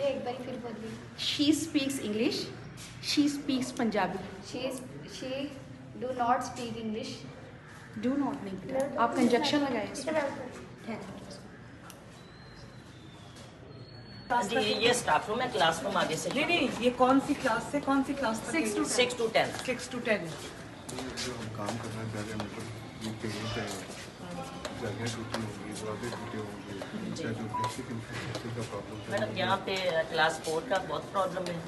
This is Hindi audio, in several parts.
ये एक बार फिर बोलिए she speaks English she speaks Punjabi she she do not speak English do not नहीं आप कंजक्शन लगाए। जी ये स्टाफ रूम है क्लासरूम आगे से। नहीं नहीं ये कौन सी क्लास से कौन सी class Six to six to ten six to ten काम करना चाह रहे हैं। जगह टूटी होंगी दरवाजे टूटे होंगे या जो बेसिक इंफ्रास्ट्रक्चर का प्रॉब्लम मैडम यहाँ पे क्लास फोर का बहुत प्रॉब्लम है।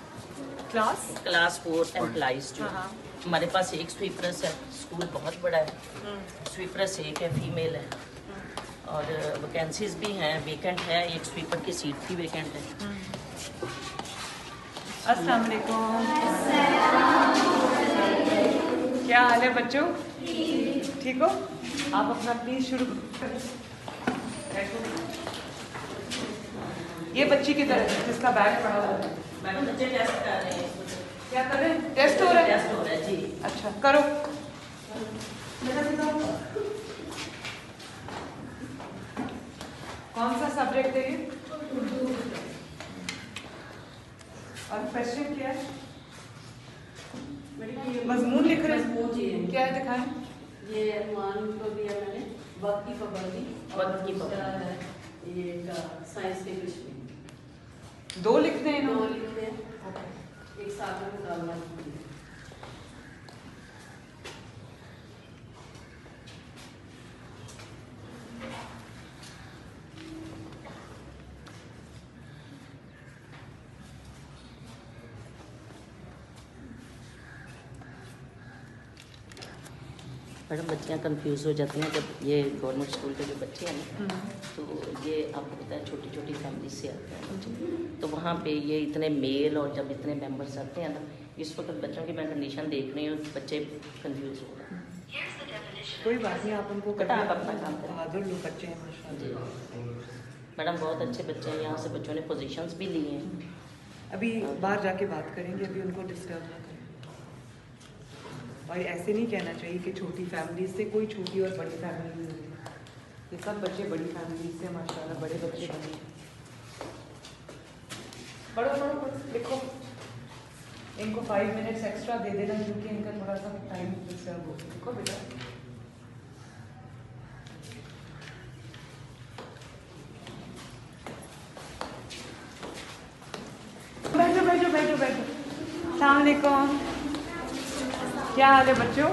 क्लास क्लास फोर एम्प्लाइज जो हाँ। हमारे पास एक स्वीपरस है स्कूल बहुत बड़ा है। स्वीपरस एक है फीमेल है। और वैकेंसीज भी हैं वेकेंट है एक स्वीपर की सीट भी वेकेंट है। अस्सलाम वालेकुम। क्या हाल है बच्चों? ठीक हो? आप अपना प्लीज़ शुरू। ये बच्ची किधर है? जिसका बैग पड़ा हुआ है। मैडम बच्चे टेस्ट कर रहे हैं क्या कर रहे हैं? टेस्ट हो रहा है? टेस्ट हो रहा है जी। अच्छा करो। कौन सा सब्जेक्ट है ये? और क्वेश्चन क्या है? मजमून लिख रहे हैं। है। क्या दिखाएँ? ये अनुमान को दिया मैंने वक्त की पाबंदी वक्त की पाबंदी। ये का साइंस के दो लिखते हैं दो लिखते हैं। एक साथ में मुकाबला। मैडम बच्चियाँ कंफ्यूज हो जाती हैं जब ये गवर्नमेंट स्कूल के जो बच्चे हैं ना तो ये आपको पता है छोटी छोटी फैमिली से आते हैं बच्चे। तो वहाँ पे ये इतने मेल और जब इतने मेंबर्स आते हैं ना इस वक्त बच्चों की मैं कंडीशन देख रही हूँ बच्चे कंफ्यूज हो रहे हैं। कोई बात नहीं आप उनको बेटा, आप अपना काम। बहादुर लोग बच्चे हैं मैडम बहुत अच्छे बच्चे हैं यहाँ से बच्चों ने पोजीशंस भी ली हैं। अभी बाहर जाके बात करेंगे अभी उनको डिस्टर्ब ना और ऐसे नहीं कहना चाहिए कि छोटी फैमिली से कोई छोटी और बड़ी फैमिली नहीं होती। ये सब बच्चे बड़ी फैमिली से, माशाल्लाह, बड़े बच्चे बने। पढ़ो पढ़ो लिखो। इनको फाइव मिनट्स एक्स्ट्रा दे देना, क्योंकि इनका थोड़ा सा टाइम डिस्टर्ब हो लिखो बेटा। बैठो बैठो बैठो बैठो। सलामकुम क्या हाल है बच्चों?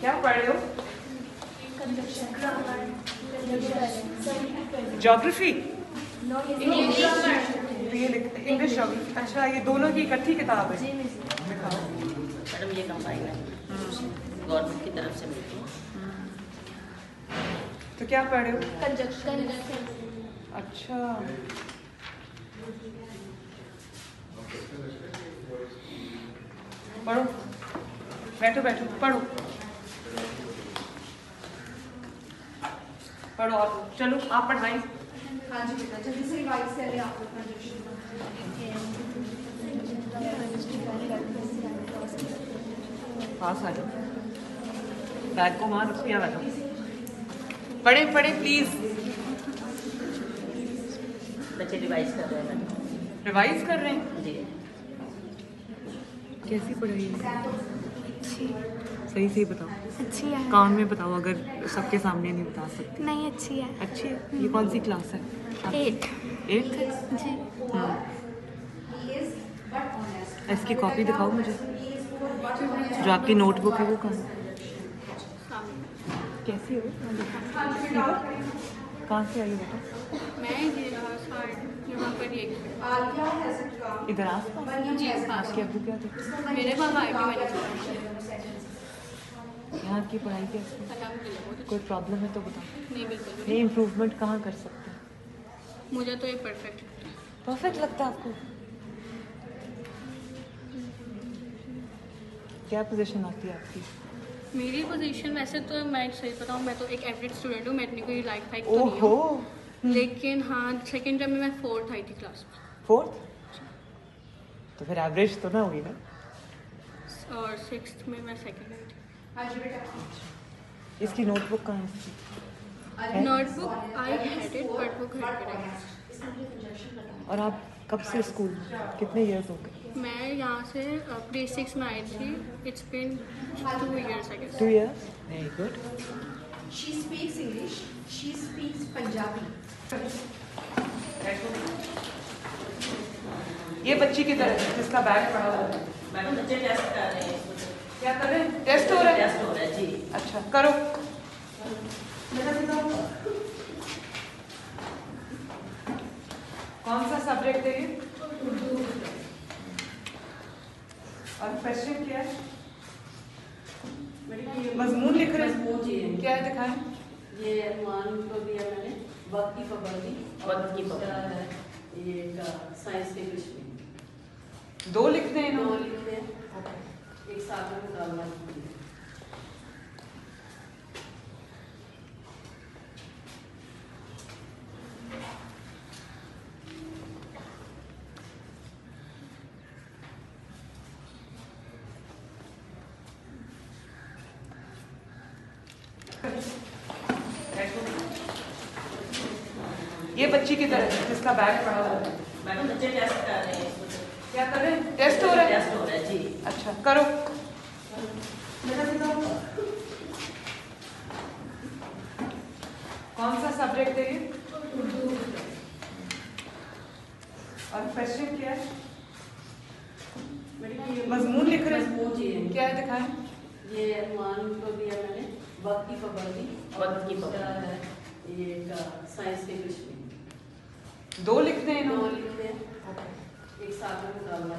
क्या पढ़ रहे हो? जोग्राफी ये इंग्लिश जोग्राफी अच्छा ये दोनों की इकट्ठी किताब है। मैडम ये कंबाइन है। गवर्नमेंट की तरफ़ से मिलती है। तो क्या पढ़ रहे हो? कंजक्शन अच्छा। पढ़ो। बैठो बैठो पढ़ो। पढ़ो और चलो आप पढ़ाई। हाँ जी बेटा जल्दी से रिवाइज कर आप पास आ जाओ। बैग को वहाँ रखो यहाँ बैठो। पढ़े पढ़े प्लीज़ बच्चे रिवाइज कर रहे हैं। रिवाइज कर रहे हैं? जी। कैसी पढ़ाई है? सही सही बताओ। अच्छी है। कान में बताओ अगर सबके सामने नहीं बता सकती। नहीं अच्छी है। अच्छी है? ये कौन सी क्लास है? एट। एट? जी। इसकी कॉपी दिखाओ मुझे। जो आपकी नोटबुक है वो कहाँ कैसी हो? कहाँ से आई हो बेटा? मैं ये यहाँ पर ये। इधर आस पास जी आपके अबू क्या थे? मेरे पापा आई भी मैंने यहाँ की पढ़ाई कैसी है? कोई प्रॉब्लम है तो बताओ नहीं बिल्कुल भी इम्प्रूवमेंट कहाँ कर सकते हैं? मुझे तो ये परफेक्ट लगता है। परफेक्ट लगता है आपको? क्या पोजीशन आती है आपकी? मेरी पोजीशन वैसे तो मैं सही बताऊँ मैं तो एक एवरेज स्टूडेंट हूँ मैं इतनी कोई लाइक फाइक तो नहीं हूँ। लेकिन हाँ सेकेंड टर्म में मैं फोर्थ आई थी क्लास में। फोर्थ तो फिर एवरेज तो ना हुई ना? और सिक्स में मैं सेकेंड आई थी। इसकी नोटबुक कहाँ है? Notebook I had it but वो घर पे और आप कब से स्कूल? कितने इयर्स हो गए? मैं यहाँ से प्ले सिक्स में आई थी। It's been two years I guess two years very good She speaks English. She speaks Punjabi. ये बच्ची की तरह जिसका बैग पड़ा हुआ है? मैडम बच्चे टेस्ट कर रहे हैं क्या कर रहे हैं? टेस्ट हो रहा है? टेस्ट हो रहा है जी। अच्छा करो। बेटा दिखाओ कौन सा सब्जेक्ट है ये और क्वेश्चन क्या है? मजमून लिख रहे हैं। है। क्या है दिखाएँ? ये मान को दिया मैंने वक्त की पाबंदी वक्त की पाबंदी। ये का साइंस के में दो लिखते हैं दो लिखते हैं। एक साथ में मुकाबला होती है। ये बच्ची की तरह जिसका बैग पड़ा हुआ है? मैडम बच्चे टेस्ट कर रहे हैं क्या कर रहे हैं? टेस्ट हो रहा है? टेस्ट हो रहा है जी। अच्छा करो। कौन सा सब्जेक्ट है ये? और क्वेश्चन क्या है? मजमून लिख रहे हैं। क्या है दिखाएँ? ये मान को दिया मैंने वक्त की पाबंदी वक्त की पाबंदी। ये का साइंस के कुछ में दो लिखते हैं दो इन्होंने लिखते हैं एक साथ में डालना।